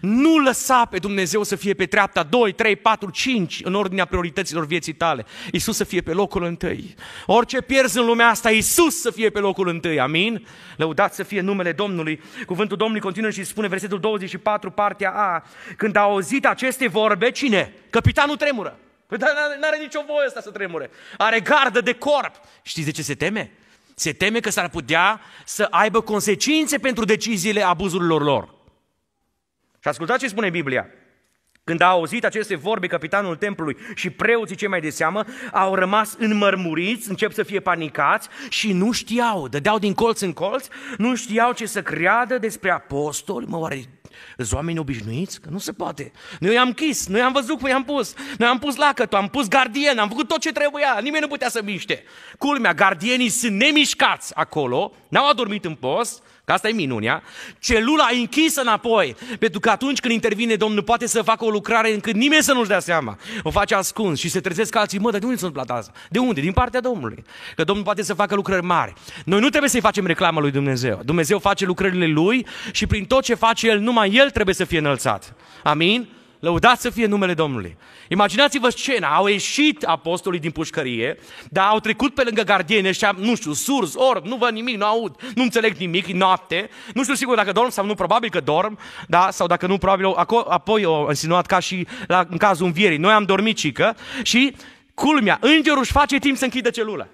Nu lăsa pe Dumnezeu să fie pe treapta 2, 3, 4, 5 în ordinea priorităților vieții tale. Isus să fie pe locul întâi. Orice pierzi în lumea asta, Isus să fie pe locul întâi. Amin? Lăudați să fie numele Domnului. Cuvântul Domnului continuă și spune versetul 24, partea A. Când a auzit aceste vorbe, cine? Capitanul tremură. Păi dar n-are nicio voie asta să tremure. Are gardă de corp. Știți de ce se teme? Se teme că s-ar putea să aibă consecințe pentru deciziile abuzurilor lor. Și ascultați ce spune Biblia. Când a auzit aceste vorbe, capitanul templului și preoții cei mai de seamă au rămas înmărmuriți, încep să fie panicați și nu știau, dădeau din colț în colț, nu știau ce să creadă despre apostoli. Mă, oare sunt oameni obișnuiți? Că nu se poate. Noi i-am chis, noi am văzut cum i-am pus, noi am pus lacătul, am pus gardien, am făcut tot ce trebuia, nimeni nu putea să miște. Culmea, gardienii sunt nemișcați acolo, n-au adormit în post, Că asta e minunea. Celula închisă înapoi. Pentru că atunci când intervine Domnul poate să facă o lucrare încât nimeni să nu-și dea seama. O face ascuns și se trezesc alții. Mă, dar de unde sunt plata asta? De unde? Din partea Domnului. Că Domnul poate să facă lucrări mari. Noi nu trebuie să-i facem reclamă lui Dumnezeu. Dumnezeu face lucrările Lui și prin tot ce face El, numai El trebuie să fie înălțat. Amin? Lăudați să fie numele Domnului. Imaginați-vă scena, au ieșit apostolii din pușcărie, dar au trecut pe lângă gardieni ăștia, nu știu, surzi, orb, nu văd nimic, nu aud, nu înțeleg nimic, e noapte, nu știu sigur dacă dorm sau nu, probabil că dorm, da, sau dacă nu, probabil, apoi o insinuat ca și la, în cazul învierii. Noi am dormit cică și, culmea, îngerul își face timp să închidă celula.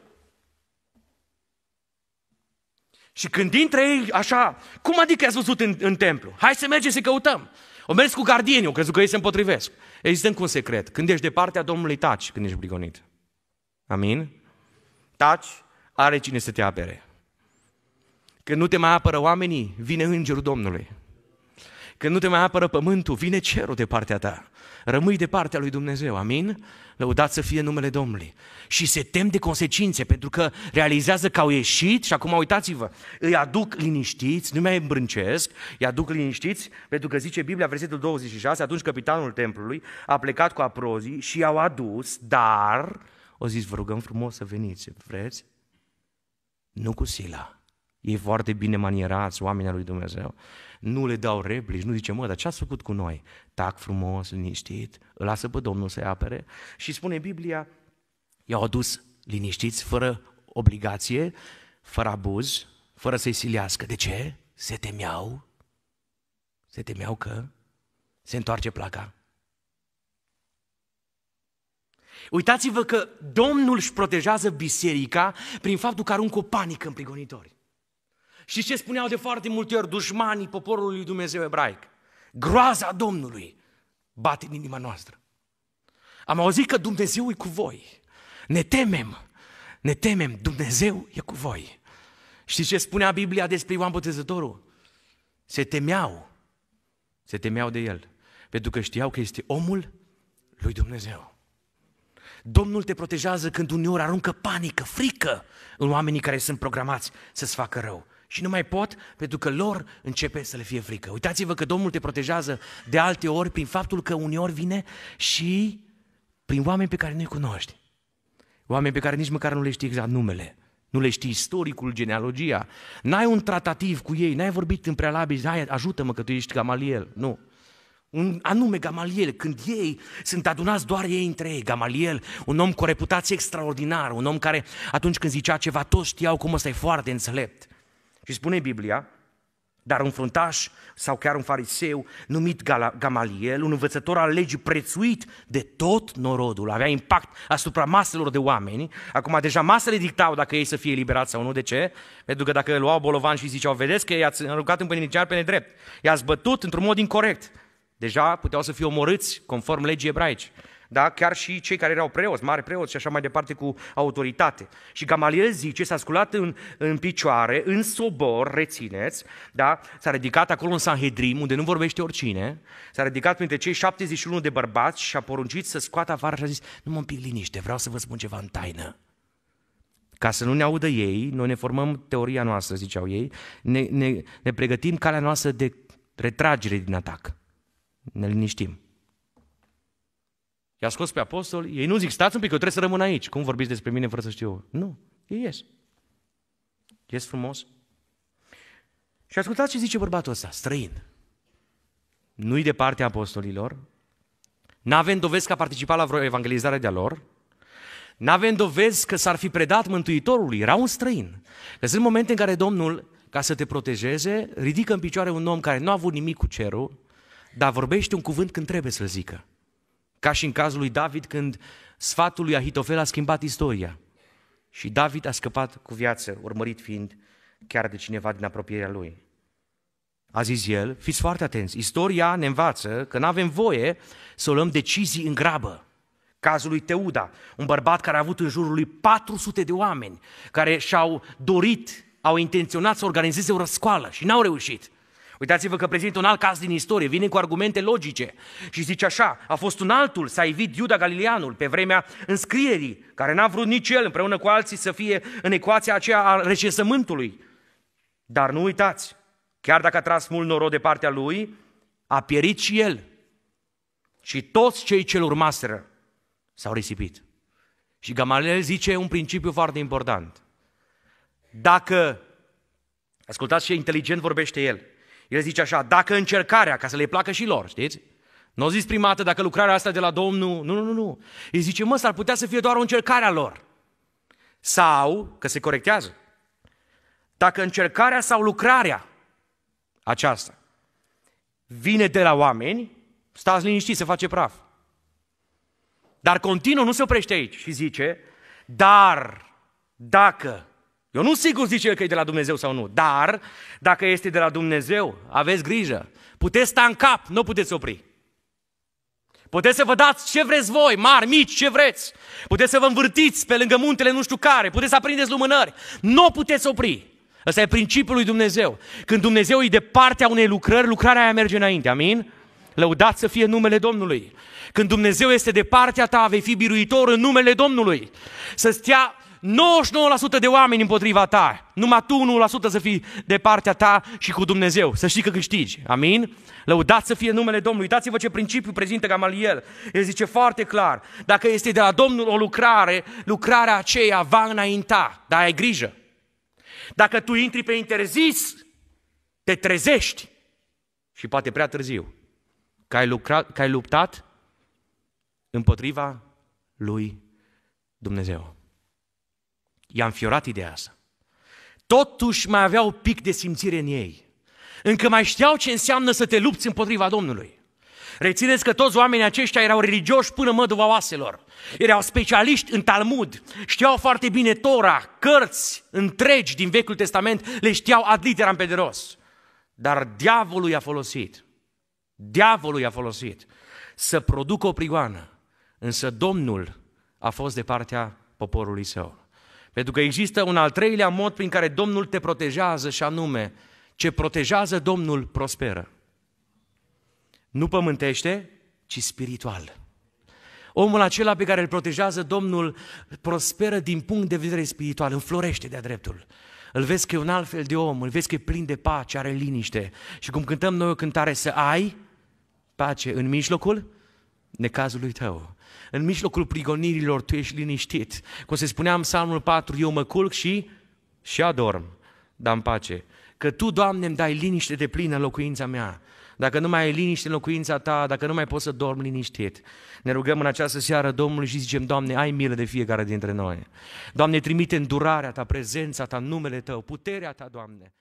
Și când intră ei așa, cum adică ați văzut în, în templu? Hai să mergem să căutăm. O mers cu gardienii, o crezut că ei se împotrivesc. Există încă un secret. Când ești de partea Domnului, taci când ești brigonit. Amin? Taci, are cine să te apere. Când nu te mai apără oamenii, vine îngerul Domnului. Când nu te mai apără pământul, vine cerul de partea ta. Rămâi de partea lui Dumnezeu, amin? Lăudați să fie numele Domnului. Și se tem de consecințe, pentru că realizează că au ieșit și acum uitați-vă, îi aduc liniștiți, nu mai îmbrâncesc, îi aduc liniștiți, pentru că zice Biblia, versetul 26, atunci capitanul templului a plecat cu aprozii și i-au adus, dar, o zis, vă rugăm frumos să veniți, vreți? Nu cu sila. Ei foarte bine manierați, oamenii lui Dumnezeu nu le dau replici, nu zice, mă, dar ce ați făcut cu noi? Tac frumos, liniștit, îl lasă pe Domnul să-i apere și spune Biblia, i-au adus liniștiți, fără obligație, fără abuz, fără să-i silească. De ce? Se temeau, se temeau că se întoarce placa. Uitați-vă că Domnul își protejează biserica prin faptul că aruncă o panică în prigonitori. Și ce spuneau de foarte multe ori dușmanii poporului lui Dumnezeu ebraic? Groaza Domnului bate în inima noastră. Am auzit că Dumnezeu e cu voi. Ne temem, ne temem, Dumnezeu e cu voi. Știți ce spunea Biblia despre Ioan Botezătorul? Se temeau, se temeau de el, pentru că știau că este omul lui Dumnezeu. Domnul te protejează când uneori aruncă panică, frică în oamenii care sunt programați să-ți facă rău. Și nu mai pot pentru că lor începe să le fie frică. Uitați-vă că Domnul te protejează de alte ori prin faptul că uneori vine și prin oameni pe care nu-i cunoști. Oameni pe care nici măcar nu le știi exact numele. Nu le știi istoricul, genealogia. N-ai un tratativ cu ei, n-ai vorbit în prealabil, hai, ajută-mă că tu ești Gamaliel. Nu. Un anume Gamaliel, când ei sunt adunați doar ei între ei, Gamaliel, un om cu o reputație extraordinară, un om care atunci când zicea ceva, toți știau cum ăsta e foarte înțelept. Și spune Biblia, dar un fruntaș sau chiar un fariseu numit Gamaliel, un învățător al legii prețuit de tot norodul, avea impact asupra maselor de oameni. Acum deja masele dictau dacă ei să fie eliberați sau nu. De ce? Pentru că dacă luau bolovan și ziceau, vedeți că i-ați aruncat în penitenciar pe nedrept, i-ați bătut într-un mod incorrect, deja puteau să fie omorâți conform legii ebraice da? chiar și cei care erau preoți, mari preoți și așa mai departe cu autoritate. Și Gamaliel zice, s-a sculat în, în picioare, în sobor, rețineți, da? s-a ridicat acolo în Sanhedrim, unde nu vorbește oricine, s-a ridicat printre cei 71 de bărbați și a poruncit să scoată afară și a zis, nu mă pic liniște, vreau să vă spun ceva în taină. Ca să nu ne audă ei, noi ne formăm teoria noastră, ziceau ei, ne, ne, ne pregătim calea noastră de retragere din atac. Ne liniștim. I-a scos pe apostoli, ei nu zic, stați un pic, eu trebuie să rămân aici. Cum vorbiți despre mine fără să știu? Nu, ei ies. Ies frumos. Și ascultați ce zice bărbatul ăsta, străin. Nu-i de partea apostolilor, n-avem dovezi că a participat la vreo evangelizare de-a lor, n-avem dovezi că s-ar fi predat Mântuitorului, era un străin. Că sunt momente în care Domnul, ca să te protejeze, ridică în picioare un om care nu a avut nimic cu cerul, dar vorbește un cuvânt când trebuie să-l zică. Ca și în cazul lui David când sfatul lui Ahitofel a schimbat istoria. Și David a scăpat cu viață, urmărit fiind chiar de cineva din apropierea lui. a zis el, fiți foarte atenți, istoria ne învață că nu avem voie să luăm decizii în grabă. Cazul lui Teuda, un bărbat care a avut în jurul lui 400 de oameni, care și-au dorit, au intenționat să organizeze o răscoală și n-au reușit. Uitați-vă că prezintă un alt caz din istorie, vine cu argumente logice și zice așa, a fost un altul, s-a evit Iuda Galileanul pe vremea înscrierii, care n-a vrut nici el împreună cu alții să fie în ecuația aceea a recesământului. Dar nu uitați, chiar dacă a tras mult noroc de partea lui, a pierit și el. Și toți cei ce-l urmaseră s-au risipit. Și Gamaliel zice un principiu foarte important. Dacă, ascultați ce inteligent vorbește el, el zice așa, dacă încercarea, ca să le placă și lor, știți? Nu au zis prima dată dacă lucrarea asta de la Domnul, nu, nu, nu, nu. El zice, mă, s-ar putea să fie doar o încercare a lor. Sau, că se corectează, dacă încercarea sau lucrarea aceasta vine de la oameni, stați liniștiți, se face praf. Dar continuă, nu se oprește aici și zice, dar dacă eu nu sigur zice că e de la Dumnezeu sau nu, dar dacă este de la Dumnezeu, aveți grijă. Puteți sta în cap, nu puteți opri. Puteți să vă dați ce vreți voi, mari, mici, ce vreți. Puteți să vă învârtiți pe lângă muntele nu știu care, puteți să aprindeți lumânări. Nu puteți opri. Ăsta e principiul lui Dumnezeu. Când Dumnezeu e de partea unei lucrări, lucrarea aia merge înainte. Amin? Lăudați să fie numele Domnului. Când Dumnezeu este de partea ta, vei fi biruitor în numele Domnului. Să stea 99% de oameni împotriva ta, numai tu 1% să fii de partea ta și cu Dumnezeu, să știi că câștigi. Amin? Lăudați să fie numele Domnului. Uitați-vă ce principiu prezintă Gamaliel. El zice foarte clar, dacă este de la Domnul o lucrare, lucrarea aceea va înainta, dar ai grijă. Dacă tu intri pe interzis, te trezești și poate prea târziu că ai, lucrat, că ai luptat împotriva lui Dumnezeu. I-a înfiorat ideea asta. Totuși mai aveau pic de simțire în ei. Încă mai știau ce înseamnă să te lupți împotriva Domnului. Rețineți că toți oamenii aceștia erau religioși până măduva oaselor. Erau specialiști în Talmud, știau foarte bine Tora, cărți întregi din Vechiul Testament, le știau ad literam pe de rost. Dar diavolul i-a folosit, diavolul i-a folosit să producă o prigoană, însă Domnul a fost de partea poporului său. Pentru că există un al treilea mod prin care Domnul te protejează și anume, ce protejează Domnul prosperă. Nu pământește, ci spiritual. Omul acela pe care îl protejează Domnul prosperă din punct de vedere spiritual, înflorește de-a dreptul. Îl vezi că e un alt fel de om, îl vezi că e plin de pace, are liniște. Și cum cântăm noi o cântare, să ai pace în mijlocul necazului tău. În mijlocul prigonirilor tu ești liniștit. Cum se spunea în Psalmul 4, eu mă culc și, și adorm, dar în pace. Că Tu, Doamne, îmi dai liniște de plină în locuința mea. Dacă nu mai ai liniște în locuința Ta, dacă nu mai poți să dormi liniștit, ne rugăm în această seară Domnului și zicem, Doamne, ai milă de fiecare dintre noi. Doamne, trimite îndurarea Ta, prezența Ta, numele Tău, puterea Ta, Doamne.